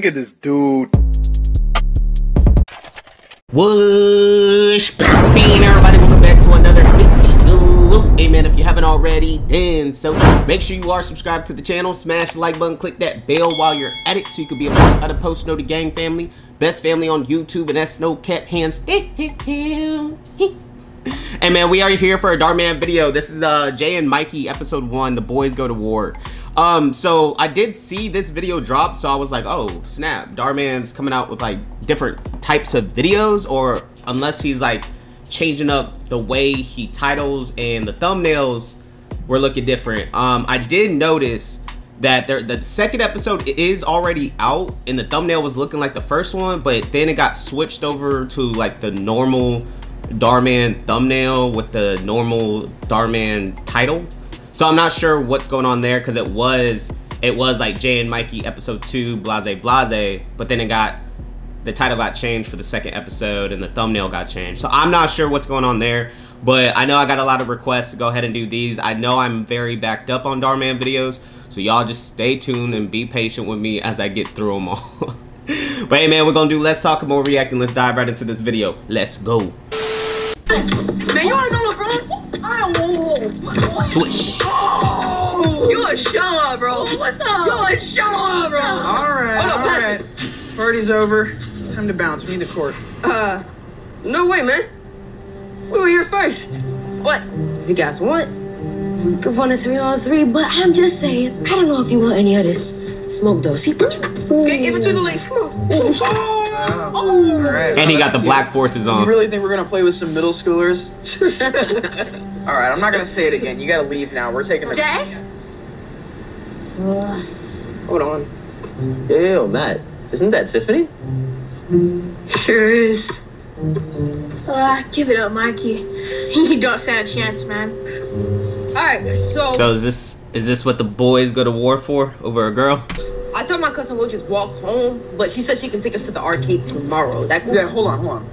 Look at this dude. Whoosh, popping, everybody. Welcome back to another video. Hey man, if you haven't already, then so make sure you are subscribed to the channel. Smash the like button, click that bell while you're at it, so you can be a part of the Post Noted Gang family, best family on YouTube, and that's no cap hands. Hey man, we are here for a Dhar Mann video. This is uh Jay and Mikey episode one. The boys go to war. Um, so I did see this video drop, so I was like, oh snap, Dhar Mann's coming out with like different types of videos, or unless he's like changing up the way he titles and the thumbnails were looking different. Um, I did notice that there, the second episode is already out and the thumbnail was looking like the first one, but then it got switched over to like the normal Dhar Mann thumbnail with the normal Dhar Mann title. So I'm not sure what's going on there because it was it was like Jay and Mikey episode two blase blase, but then it got the title got changed for the second episode and the thumbnail got changed. So I'm not sure what's going on there, but I know I got a lot of requests to go ahead and do these. I know I'm very backed up on Dhar Mann videos, so y'all just stay tuned and be patient with me as I get through them all. but hey man, we're gonna do Let's Talk More React and let's dive right into this video. Let's go. Man, you already know LeBron. I don't Swish. Oh, you a show up, bro. What's up? You a show up, bro. All right, Hold on, all pass right. Party's over. Time to bounce. We need the court. Uh, no way, man. We were here first. What? If you guys want, we could run a three on three, but I'm just saying, I don't know if you want any of this smoke though. See, okay, give it to the legs. Come on. Oh, All right. And he got the cute. black forces on. You really think we're gonna play with some middle schoolers? all right, I'm not gonna say it again. You gotta leave now. We're taking the. Jay? Hold on. Ew, Matt. Isn't that Tiffany? Sure is. Uh, give it up, Mikey. You don't stand a chance, man. Alright, so, So is this is this what the boys go to war for over a girl? I told my cousin we'll just walk home, but she said she can take us to the arcade tomorrow. That cool? Yeah, hold on, hold on.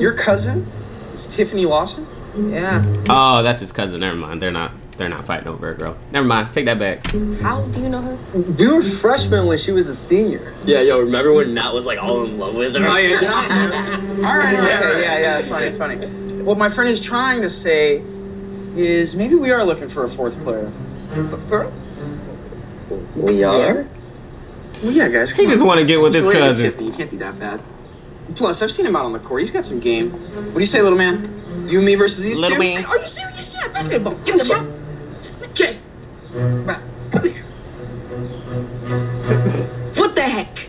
Your cousin is Tiffany Lawson. Yeah. Oh, that's his cousin. Never mind. They're not they're not fighting over a girl. Never mind. Take that back. How do you know her? We were freshmen when she was a senior. Yeah, yo, remember when Nat was like all in love with her? Oh yeah. all right. Okay. Yeah, yeah. Funny, funny. What my friend is trying to say is maybe we are looking for a fourth player. For, for We are? Well, yeah, guys. He just want to get with his It's related to cousin. Tiffany. You can't be that bad. Plus, I've seen him out on the court. He's got some game. What do you say, little man? You and me versus these Little two? man. Are you serious? Yeah, basketball. Give me the ball. Jay. Bro, come here. what the heck?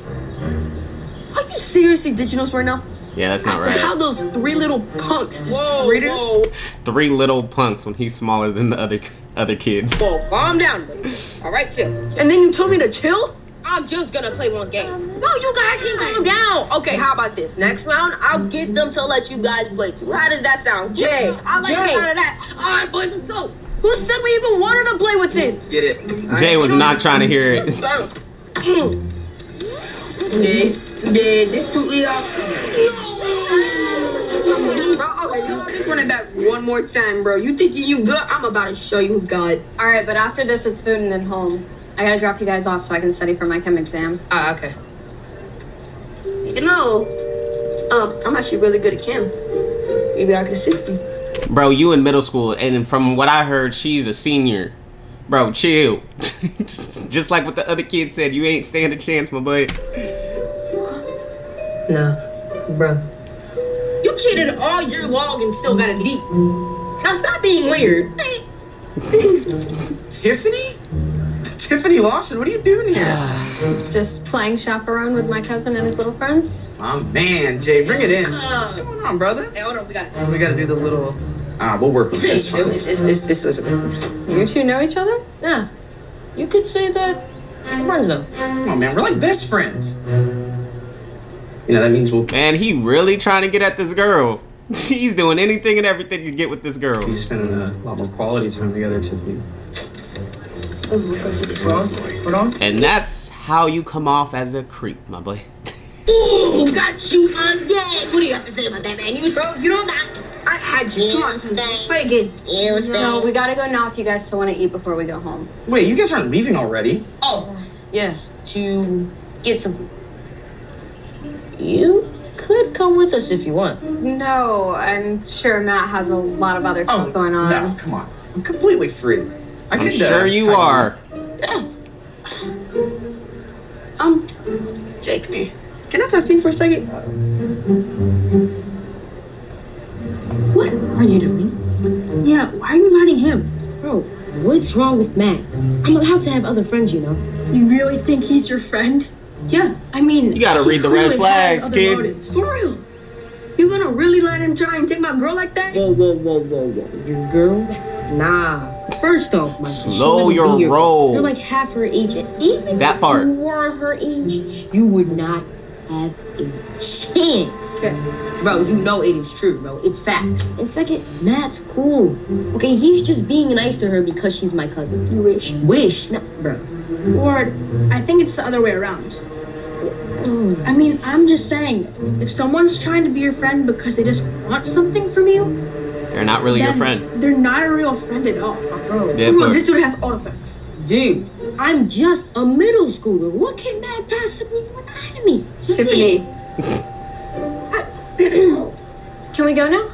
Are you seriously ditching us right now? Yeah, that's not After how those three little punks just treated us? Three little punks when he's smaller than the other other kids. Whoa, calm down, buddy. All right, chill. And then you told me to chill? I'm just gonna play one game. Um, no, you guys can calm down. Okay, how about this? Next round, I'll get them to let you guys play too. How does that sound? Jay, I like the sound of that. All right, boys, let's go. Who said we even wanted to play with it? Get it. Jay was not trying to hear it. Bounce. Did, did this too Bro, okay, you know what? Just run it back one more time, bro. You think you good? I'm about to show you who God. All right, but after this, it's food and then home. I gotta drop you guys off so I can study for my chem exam. Ah, okay. You know, um, I'm actually really good at chem. Maybe I can assist you. Bro, you in middle school, and from what I heard, she's a senior. Bro, chill. Just like what the other kid said, you ain't stand a chance, my boy. Nah, bro. You cheated all year long and still got a D. Now stop being weird. Tiffany? Tiffany Lawson, what are you doing here? Just playing chaperone with my cousin and his little friends. Oh man, Jay, bring it in. What's going on, brother? Hey, hold on, we got it. We gotta do the little. Ah, we'll work with this. It's, it's, it's, it's, it's, You two know each other? yeah. You could say that we're friends though. Come on, man, we're like best friends. You know that means we'll Man, he really trying to get at this girl. He's doing anything and everything to get with this girl. He's spending a lot more quality time together, Tiffany. And that's how you come off as a creep, my boy. Ooh, got you again. What do you have to say about that, man? You, bro, you know I had you. Come on, let's play again. No, we gotta go now if you guys still wanna eat before we go home. Wait, you guys aren't leaving already? Oh, yeah, to get some food. You could come with us if you want. No, I'm sure Matt has a lot of other oh, stuff Oh, going on. no, come on. I'm completely free. I I'm could, sure uh, you are. Yeah. Um, Jake, come here. Can I talk to you for a second? What are you doing? Yeah, why are you inviting him? Bro, what's wrong with Matt? I'm allowed to have other friends, you know. You really think he's your friend? Yeah, I mean, You gotta he read the red clearly flags, has other kid. motives. for real. You gonna really let him try and take my girl like that? Whoa, whoa, whoa, whoa, whoa. Your girl? Nah. First off, my Slow your roll. You're like half her age, and even That if part. you were her age, you would not have a chance. Bro, you know it is true, bro. It's facts. And second, Matt's cool. Okay, he's just being nice to her because she's my cousin. You wish. Wish, no, bro. Or I think it's the other way around. Mm. I mean, I'm just saying, if someone's trying to be your friend because they just want something from you, They're not really your friend. they're not a real friend at all. Bro, Yeah, Look, but- this dude has all the facts. dude, I'm just a middle schooler. What can Matt possibly want out of me? Tiffany. Can we go now?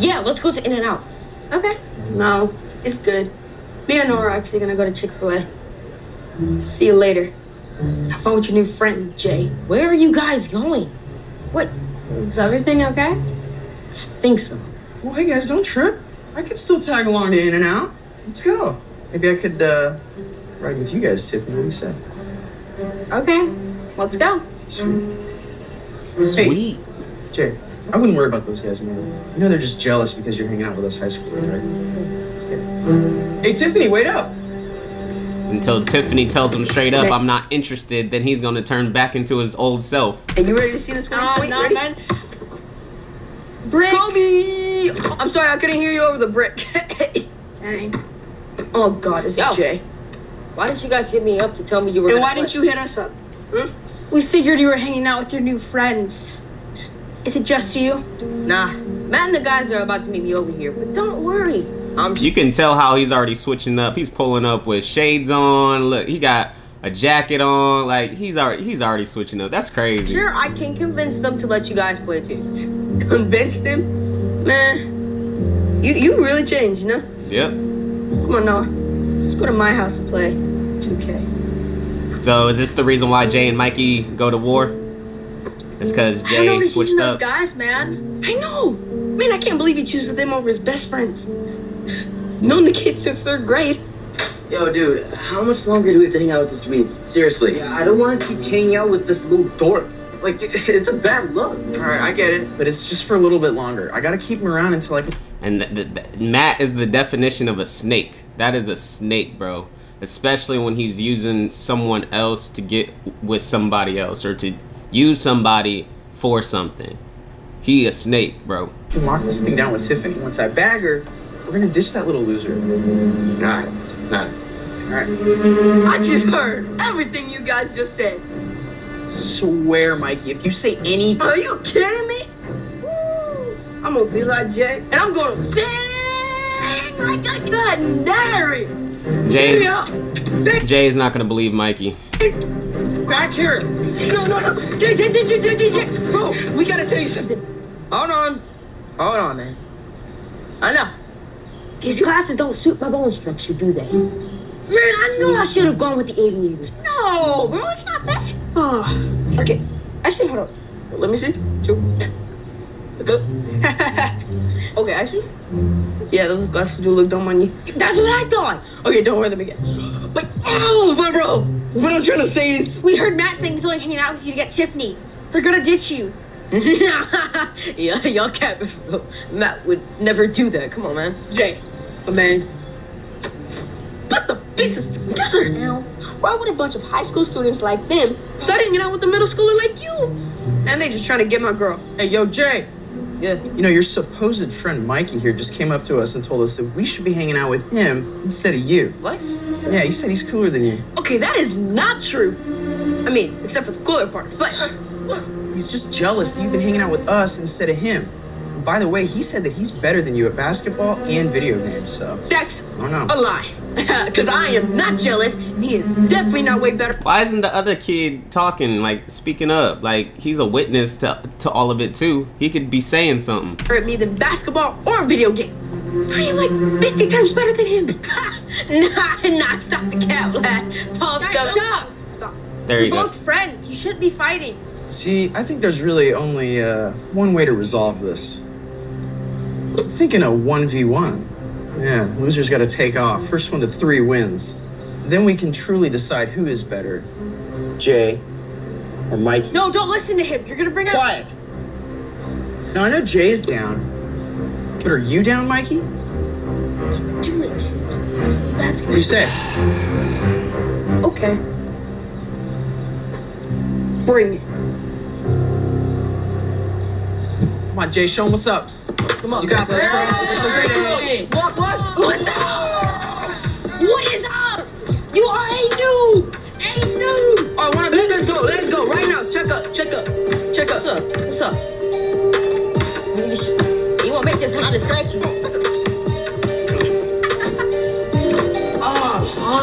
Yeah, let's go to In and Out. Okay. No, it's good. Me and Nora are actually gonna go to Chick fil A. See you later. Have fun with your new friend, Jay. Where are you guys going? What? Is everything okay? I think so. Well, hey guys, don't trip. I could still tag along to In and Out. Let's go. Maybe I could uh, ride with you guys, Tiffany. What do you say? Okay. Let's go. Sweet. Hey, Jay, I wouldn't worry about those guys, man. You know they're just jealous because you're hanging out with us high schoolers, right? Just kidding. Hey, Tiffany, wait up. Until Tiffany tells him straight up, I'm not interested, then he's gonna turn back into his old self. Are you ready to see this one? Oh, Wait, no, ready? man. Brick. Kobe! I'm sorry, I couldn't hear you over the brick. Dang. oh god, it's Yo. Jay. Why didn't you guys hit me up to tell me you were And gonna why didn't you hit us up? Hmm? We figured you were hanging out with your new friends. Is it just you? Nah, Matt and the guys are about to meet me over here, but don't worry. I'm You can tell how he's already switching up. He's pulling up with shades on. Look, he got a jacket on. Like he's already he's already switching up. That's crazy. sure I can convince them to let you guys play too. Convinced him? Man, you you really changed, you know? Yep. Come on, Noah. Let's go to my house and play 2K. So is this the reason why Jay and Mikey go to war? It's because I don't Jay know he's switched using those guys, man. I know! Man, I can't believe he chooses them over his best friends. Known the kid since third grade. Yo, dude, how much longer do we have to hang out with this dweeb? Seriously, I don't want to keep hanging out with this little dork. Like, it's a bad look. All right, I get it, but it's just for a little bit longer. I gotta keep him around until I can. And th- th- th- Matt is the definition of a snake. That is a snake, bro. Especially when he's using someone else to get with somebody else or to use somebody for something. He a snake, bro. can lock this thing down with Tiffany. Once I bag her, we're gonna ditch that little loser. Nah, nah. All right. I just heard everything you guys just said. Swear, Mikey, if you say anything. Are you kidding me? I'm gonna be like Jay, and I'm gonna sing like a canary. Jay's, Yeah. Jay's not gonna believe Mikey. Back here. No, no, no. Jay, Jay, Jay, Jay, Jay, Jay, Jay. Bro, we gotta tell you something. Hold on. Hold on, man. I know. These classes don't suit my bone structure, do they? Man, I knew I should have gone with the aviators. No, bro, it's not that. Oh, okay. Actually, hold on. Let me see. Two. Look up. okay, actually. Yeah, those glasses do look dumb on you. That's what I thought. Okay, don't wear them again. But, oh, but bro, what I'm trying to say is, We heard Matt saying he's only hanging out with you to get Tiffany. They're gonna ditch you. yeah, y'all can't, bro. Matt would never do that. Come on, man. Jay, my man, pieces together now. Why would a bunch of high school students like them start hanging out with a middle schooler like you? And they just trying to get my girl. Hey, yo, Jay. Yeah. You know, your supposed friend Mikey here just came up to us and told us that we should be hanging out with him instead of you. What? Yeah, he said he's cooler than you. Okay, that is not true. I mean, except for the cooler parts. But uh, He's just jealous that you've been hanging out with us instead of him. And by the way, he said that he's better than you at basketball and video games, so that's I don't know. a lie. Because I am not jealous, and he is definitely not way better. Why isn't the other kid talking, like speaking up? Like he's a witness to to all of it too. He could be saying something. At me than basketball or video games. I am like 50 times better than him. nah, nah, stop the cap, lad. Paul, Guys, stop. Stop. There you We're go. both friends. You shouldn't be fighting. See, I think there's really only uh, one way to resolve this. I'm thinking a 1v1. Yeah, loser's got to take off. First one to three wins. Then we can truly decide who is better Jay or Mikey. No, don't listen to him. You're gonna bring up. Quiet! Now, I know Jay's down, but are you down, Mikey? Do it. That's What you say? Okay. Bring it. Come on, Jay, show him what's up. Come on, you got this. Hey, what, what? What's up? What is up? You are a noob. A noob. Oh, one, let's go. Let's go right now. Check up. Check up. Check up. What's up? What's up? You want to make this not distract you?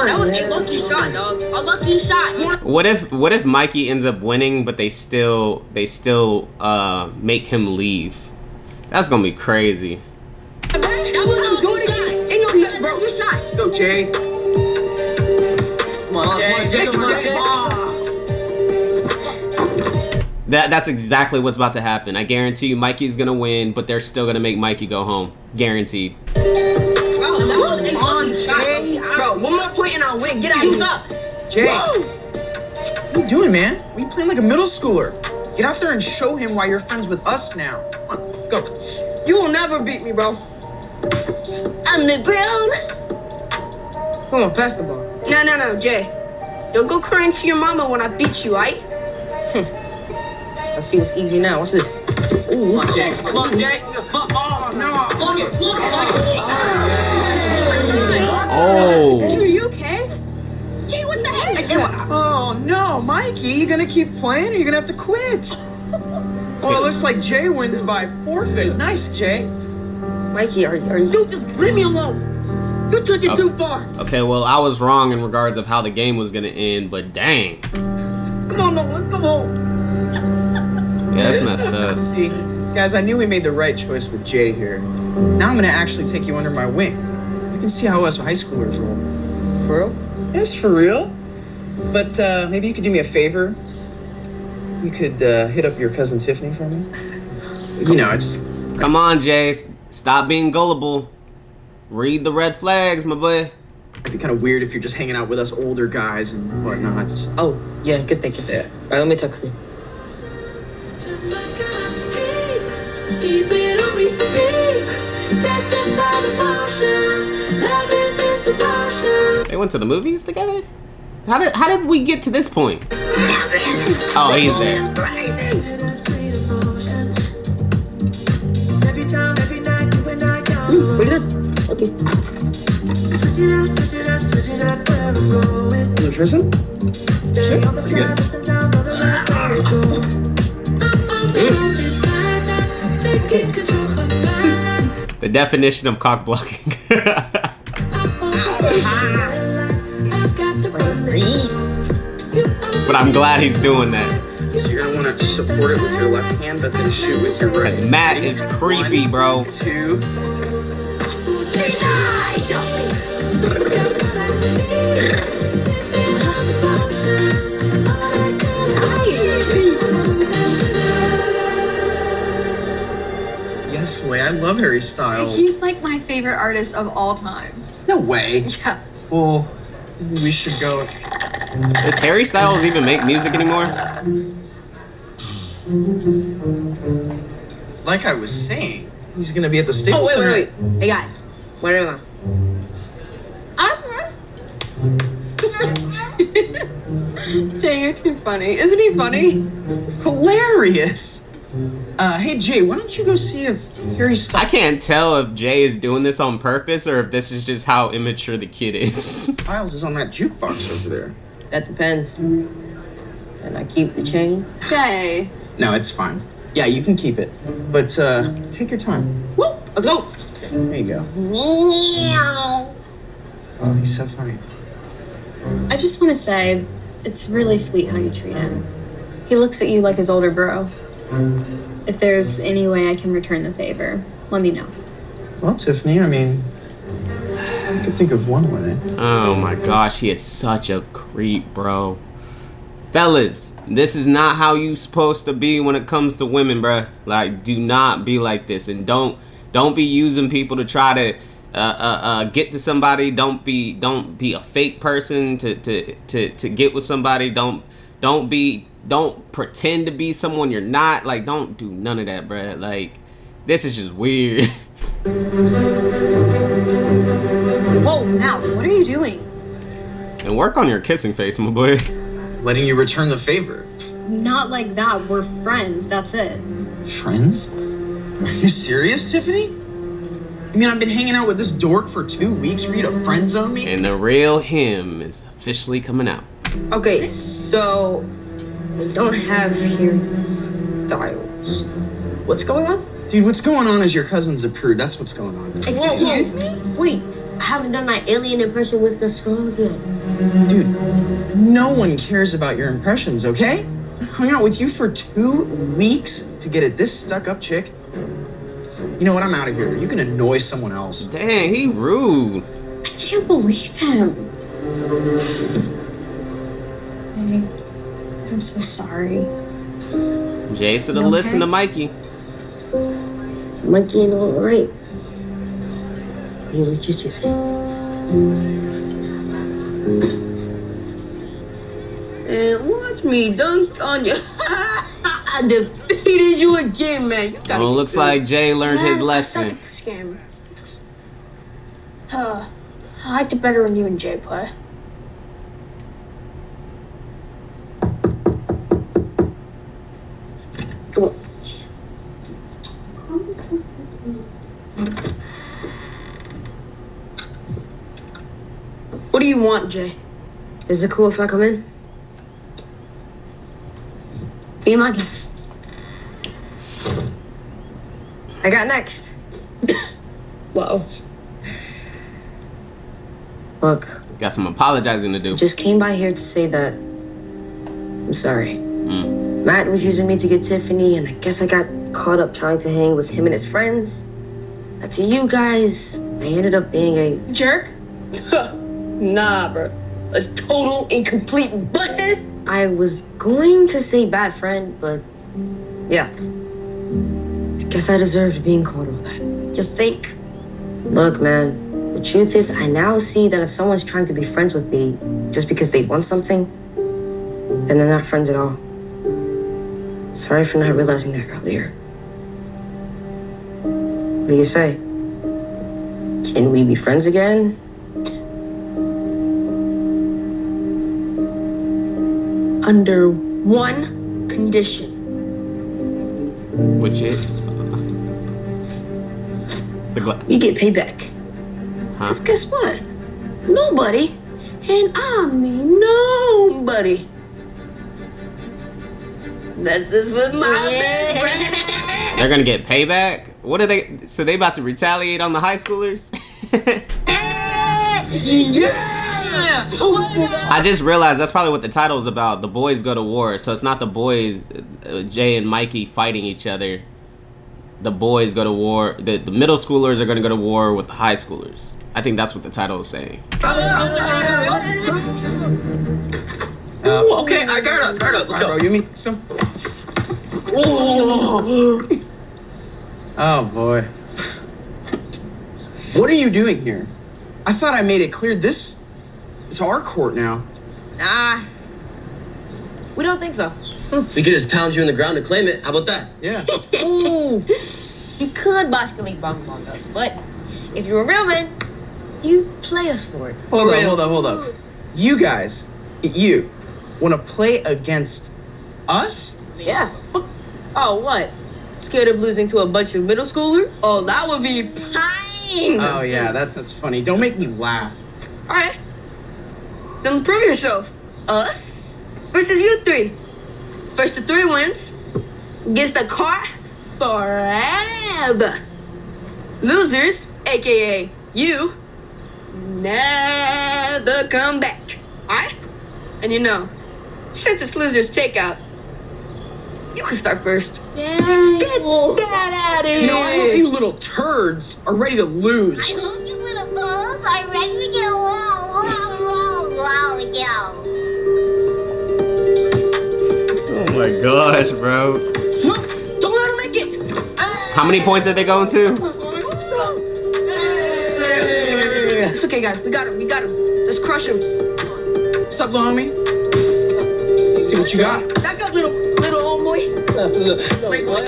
That was a lucky shot, dog. A lucky shot. What if what if Mikey ends up winning, but they still they still uh make him leave? That's gonna be crazy. That was no good, bro. Good shot. Let's go, Jay. Come on, Jay. Jay, come on, Jay. That that's exactly what's about to happen. I guarantee you, Mikey's gonna win, but they're still gonna make Mikey go home. Guaranteed. Bro, that was shot, bro. One more point and I'll win. Get out of here. Jay, what are you doing, man? You playing like a middle schooler? Get out there and show him why you're friends with us now. Come on, go. You will never beat me, bro. I'm the ground. Come on, pass the ball. No, no, no, Jay. Don't go crying to your mama when I beat you, aight? Hmm. Let's see what's easy now. What's this? Come on, Jay. Come on, Jay. Come on. Oh, no. Look it. Look Oh, Are you okay? Jay, what the heck? Oh, no, Mikey. You gonna keep playing or you gonna have to quit? Well, it looks like Jay wins by forfeit. Nice, Jay. Mikey, are, are you? You just leave me alone. You took it too far. okay. Well, I was wrong in regards of how the game was gonna end, but dang, Come on, no, let's go home. yeah, that's messed up. See, guys, I knew we made the right choice with Jay here. Now I'm gonna actually take you under my wing. You can see how us high schoolers roll. For real? It's for real. But uh, maybe you could do me a favor. You could uh, hit up your cousin Tiffany for me. You know, it's Come on, Jay, stop being gullible. Read the red flags, my boy. it'd be kind of weird if you're just hanging out with us older guys and whatnot. Oh, yeah, good thing, thinking. Yeah. All right, let me text you. Keep it on repeat. Testify the potion. Loving is devotion. They went to the movies together. How did how did we get to this point? Oh, he's there. Every time, every night, you and I count. Pretty good. Okay. You on the pretty good. fly, listen down, know the right way to go. But I'm glad he's doing that. So you're gonna want to support it with your left hand, but then shoot with your right. Cause Matt is creepy, bro. Two. Yes, way. I love Harry Styles. He's like my favorite artist of all time. No way. Yeah. Well, we should go. Does Harry Styles even make music anymore? Like I was saying, he's gonna be at the Staples Oh, wait, Center. wait, wait. Hey, guys. Where am I? Jay, you're too funny. Isn't he funny? Hilarious. Uh, hey Jay, why don't you go see if Harry Styles? I can't tell if Jay is doing this on purpose or if this is just how immature the kid is. Styles is on that jukebox over there. That depends. And I keep the chain. Okay. No, it's fine. Yeah, you can keep it, but uh, take your time. Woo! Let's go. There you go. Meow. Oh, he's so funny. I just want to say, it's really sweet how you treat him. He looks at you like his older bro. If there's any way I can return the favor, let me know. Well, Tiffany, I mean, Think of one way. Oh my gosh, he is such a creep, bro. Fellas, this is not how you supposed to be when it comes to women, bro. Like, do not be like this, and don't don't be using people to try to uh, uh, uh, get to somebody. Don't be don't be a fake person to to to to get with somebody. Don't don't be don't pretend to be someone you're not. Like, don't do none of that, bruh. Like, this is just weird. Whoa, Mal, what are you doing? and work on your kissing face, my boy. Letting you return the favor. Not like that. We're friends. That's it. Friends? Are you serious, Tiffany? I mean I've been hanging out with this dork for two weeks for you to friend zone me? And the real him is officially coming out. Okay, so we don't have Harry Styles. What's going on? Dude, what's going on is your cousin's a prude. That's what's going on. Excuse me? Wait, I haven't done my alien impression with the scrolls yet. Dude, no one cares about your impressions, okay? I hung out with you for two weeks to get at this stuck up chick. You know what? I'm out of here. You can annoy someone else. Dang, he rude. I can't believe him. Hey, I'm so sorry. Jason, should have You to Mikey. Mikey. Monkey and all right. He was just just. And watch me dunk on you. I defeated you again, man. You gotta Well, get looks like Jay learned his I suck lesson. at this game. Uh, I liked it better when you and Jay play. Come do you want, Jay? Is it cool if I come in? Be my guest. I got next. Whoa. Look, Got some apologizing to do. just came by here to say that I'm sorry. Mm. Matt was using me to get Tiffany, and I guess I got caught up trying to hang with him and his friends. Now, to you guys, I ended up being a Jerk? nah, bro. A total incomplete butthead. I was going to say bad friend, but yeah. I guess I deserved being called all that. You think? Look, man, the truth is, I now see that if someone's trying to be friends with me just because they want something, then they're not friends at all. Sorry for not realizing that earlier. What do you say? Can we be friends again? Under one condition. Which is the gla- You get payback. huh? Cause guess what? Nobody, and I mean nobody, messes with my best friend. They're gonna get payback. What are they? So they about to retaliate on the high schoolers? yeah. I just realized that's probably what the title is about. The boys go to war. So it's not the boys, uh, Jay and Mikey fighting each other. The boys go to war. The, the middle schoolers are going to go to war with the high schoolers. I think that's what the title is saying. Ooh, okay, I got it. Got it. Let's All right, go. bro, you mean? Let's go. Ooh. Oh boy. What are you doing here? I thought I made it clear this is our court now. Ah. We don't think so. We could just pound you in the ground and claim it. How about that? Yeah. Ooh. You could basically bong Bong us, but if you're a real man, you play us for it. Hold up, hold up, hold up. You guys, you, want to play against us? Yeah. Oh, what? Scared of losing to a bunch of middle schoolers? Oh, that would be pain. Oh yeah, that's that's funny. Don't make me laugh. All right. Then prove yourself. Us versus you three. First to three wins gets the car forever. Losers, aka you, never come back. Alright? And you know, since it's loser's takeout, you can start first. Yay. Get that out of here! You know, I hope you little turds are ready to lose. I hope you little fools are ready wall, wall. Oh my gosh, bro. No, don't let him make it! How many points are they going to? It's okay, guys. We got him. We got him. Let's crush him. What's up, little homie? See what you got. Back up, little little old boy. Wait, what?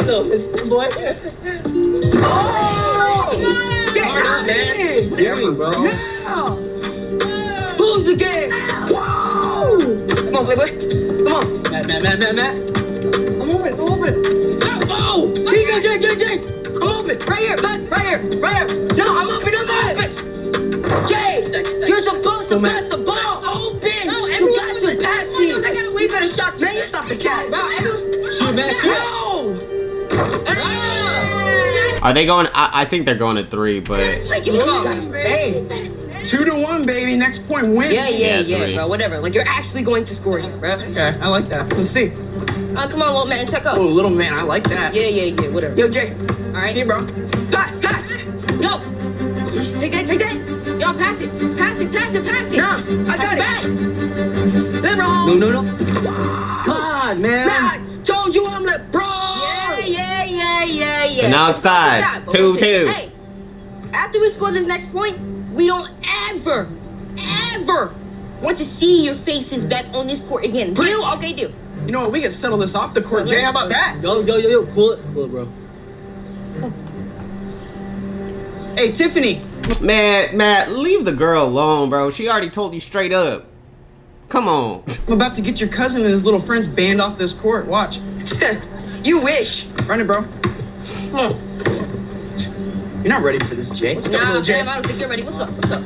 boy. Oh! Get out of here! Whatever, bro. Now! Playboy. Come on. Matt, Matt, Matt, Matt, Matt. I'm open. I'm open. Oh! Here you go, Jay, Jay, Jay. I'm open. Right here. Pass. Right here. Right here. No, I'm open. I'm open. Jay, you're supposed to pass the ball. Open. No, you got to pass it. I got a way better shot. Man, you stop the cat. Bro, Shoot, Matt, shoot. No! Are they going? I, I think they're going to three, but Like, you come on. Hey, two to one, baby. Next point wins. Yeah, yeah, Yeah, yeah, bro. Whatever. Like, you're actually going to score here, bro. Okay, I like that. Let's see. Uh, come on, little man. Check up. Oh, little man, I like that. Yeah, yeah, yeah. Whatever. Yo, Jay. All right. See, bro. Pass, pass. Yo. Take that, take that. Yo, pass it. Pass it, pass it, pass it. Nah, I got Pass it. Back. LeBron. No, no, no. God, man. Nah, I told you I'm LeBron. Yeah, yeah, yeah, yeah, yeah. So now it's tied. Two, we'll take it. two. Hey, after we score this next point, we don't ever, ever want to see your faces back on this court again. Deal? Okay, deal. You know what? We can settle this off the court, Jay. How about that? Yo, yo, yo, yo. Cool it. Cool it, bro. Hey, Tiffany. man, Matt, leave the girl alone, bro. She already told you straight up. Come on. I'm about to get your cousin and his little friends banned off this court. Watch. you wish. Run it, bro. Come on. You're not ready for this, Jay. Let's go, Nah, little Jay. I don't think you're ready. What's up? What's up?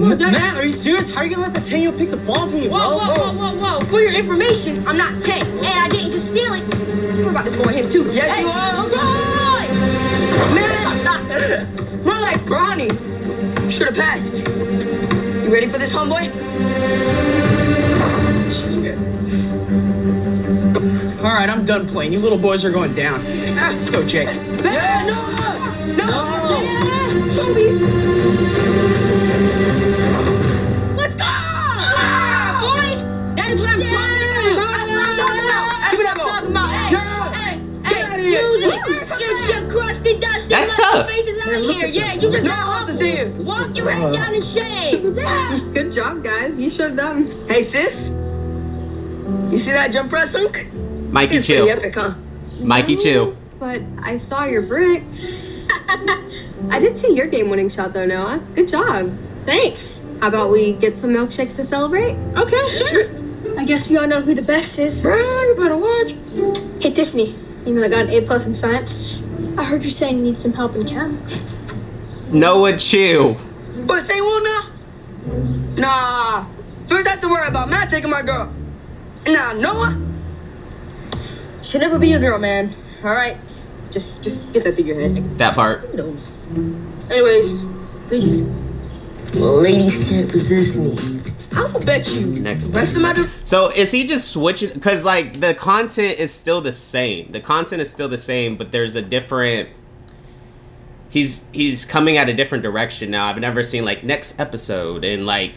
Matt, are you serious? How are you gonna let the 10 year pick the ball from you, bro? Whoa, whoa, whoa, whoa, whoa. For your information, I'm not 10. And I didn't just steal it. We're about to score him, too. Yes, you are. All right. Man, more like Bronny. Should have passed. You ready for this, homeboy? All right, I'm done playing. You little boys are going down. Let's go, Jay. Yeah, no! No! Yeah, Bobby! Let's go! Ah, boy! That is what I'm talking about! That's what I'm talking about! That's what I'm talking about! Hey, hey, hey, use it! Get your crusty, dusty, That's musty tough. faces out of here! Yeah, you just No got one wants to see you. Walk your head down in shame! Yeah. Good job, guys. You showed them. Hey, Tiff. You see that jump press, Hunk? Mikey, It's chill. pretty epic, huh? Mikey, chill. But I saw your brick. I did see your game winning shot, though, Noah. Good job. Thanks. How about we get some milkshakes to celebrate? Okay, sure. I guess we all know who the best is. Bro, you better watch. Hey, Tiffany. You know I got an A plus in science. I heard you saying you need some help in chem. Noah, chill. But say what now? Nah. First has to worry about Matt taking my girl. Nah, Noah. Should never be your girl, man. All right. Just, just get that through your head. That part. Those. Anyways, peace. Well, ladies can't resist me. I will bet you. Next. Rest of my. de- So is he just switching? Because like the content is still the same. The content is still the same, but there's a different. He's he's coming at a different direction now. I've never seen like next episode and like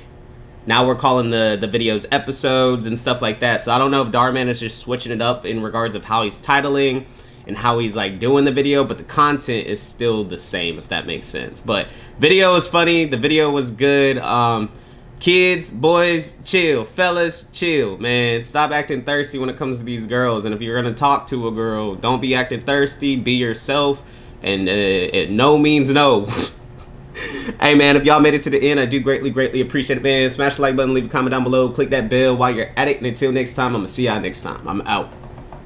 now we're calling the the videos episodes and stuff like that. So I don't know if Dhar Mann is just switching it up in regards of how he's titling and how he's like doing the video, but the content is still the same if that makes sense. But video is funny. The video was good. Um, kids, boys, chill. Fellas, chill, man. Stop acting thirsty when it comes to these girls. And if you're gonna talk to a girl, don't be acting thirsty. Be yourself. And uh, no means no. hey man, if y'all made it to the end, I do greatly, greatly appreciate it, man. Smash the like button, leave a comment down below, click that bell while you're at it. And until next time, I'm gonna see y'all next time. I'm out.